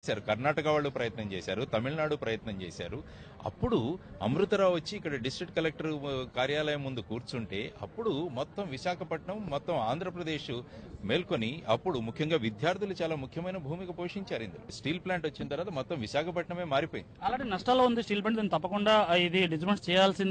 చేశారు. కర్ణాటక వాళ్ళు ప్రయత్నం చేశారు. తమిళనాడు ప్రయత్నం చేశారు. అప్పుడు అమృతరావు వచ్చి ఇక్కడ డిస్ట్రిక్ట్ కలెక్టర్ కార్యాలయం ముందు కూర్చుంటే అప్పుడు మొత్తం విశాఖపట్నం మొత్తం ఆంధ్రప్రదేశ్ మేల్కొని అప్పుడు ముఖ్యంగా విద్యార్థులు చాలా ముఖ్యమైన భూమిక పోషించారు ఇందులో. స్టీల్ ప్లాంట్ వచ్చిన తర్వాత మొత్తం విశాఖపట్నమే మారిపోయింది. అలాంటి నష్టాల్లో ఉంది స్టీల్ ప్లాంట్ తప్పకుండా ఇది డిస్మెంట్ చేయాల్సింది.